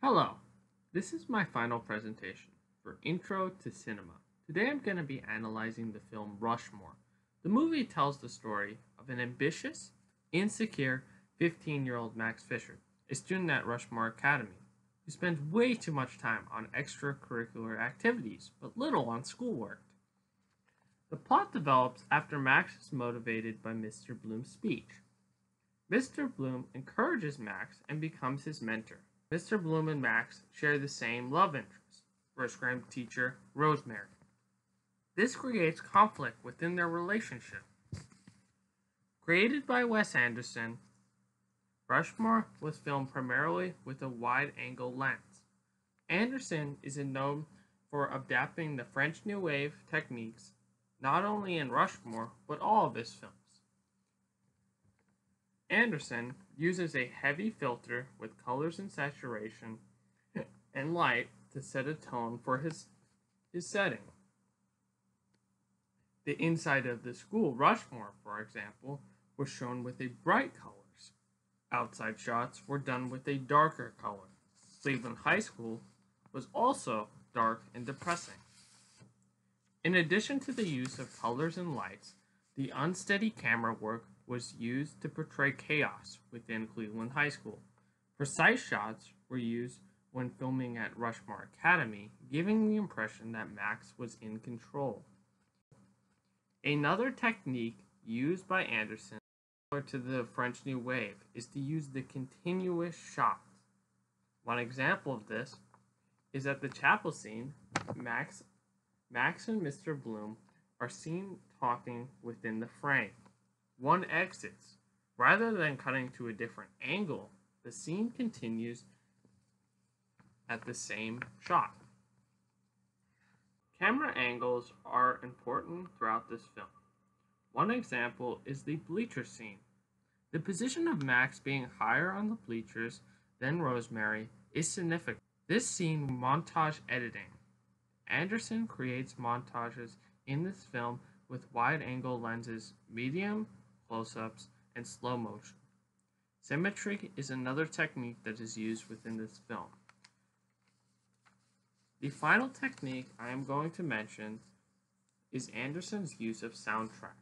Hello, this is my final presentation for Intro to Cinema. Today I'm going to be analyzing the film Rushmore. The movie tells the story of an ambitious, insecure 15 year old Max Fischer, a student at Rushmore Academy, who spends way too much time on extracurricular activities but little on schoolwork. The plot develops after Max is motivated by Mr. Bloom's speech. Mr. Bloom encourages Max and becomes his mentor. Mr. Bloom and Max share the same love interest, first grade teacher Rosemary. This creates conflict within their relationship. Created by Wes Anderson, Rushmore was filmed primarily with a wide angle lens. Anderson is known for adapting the French New Wave techniques not only in Rushmore but all of his films. Anderson uses a heavy filter with colors and saturation and light to set a tone for his, his setting. The inside of the school, Rushmore, for example, was shown with a bright colors. Outside shots were done with a darker color. Cleveland High School was also dark and depressing. In addition to the use of colors and lights, the unsteady camera work was used to portray chaos within Cleveland High School. Precise shots were used when filming at Rushmore Academy, giving the impression that Max was in control. Another technique used by Anderson, similar to the French New Wave, is to use the continuous shot. One example of this is at the chapel scene, Max, Max and Mr. Bloom are seen talking within the frame one exits. Rather than cutting to a different angle, the scene continues at the same shot. Camera angles are important throughout this film. One example is the bleacher scene. The position of Max being higher on the bleachers than Rosemary is significant. This scene montage editing. Anderson creates montages in this film with wide angle lenses, medium, close-ups, and slow motion. Symmetry is another technique that is used within this film. The final technique I am going to mention is Anderson's use of soundtrack.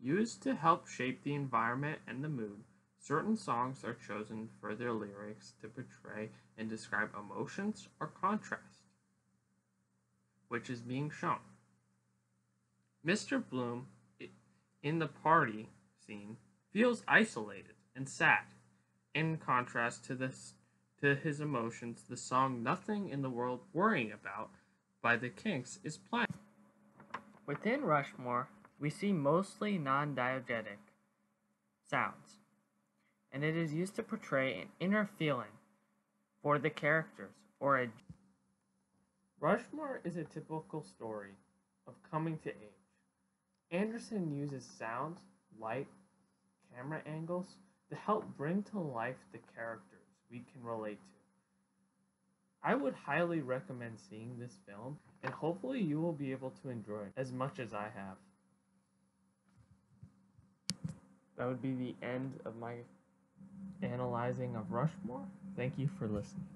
Used to help shape the environment and the mood, certain songs are chosen for their lyrics to portray and describe emotions or contrast, which is being shown. Mr. Bloom in the party scene feels isolated and sad. In contrast to this to his emotions, the song Nothing in the World Worrying About by the Kinks is playing. Within Rushmore, we see mostly non-diegetic sounds, and it is used to portray an inner feeling for the characters or a Rushmore is a typical story of coming to age. Anderson uses sound, light, camera angles to help bring to life the characters we can relate to. I would highly recommend seeing this film, and hopefully you will be able to enjoy it as much as I have. That would be the end of my analyzing of Rushmore. Thank you for listening.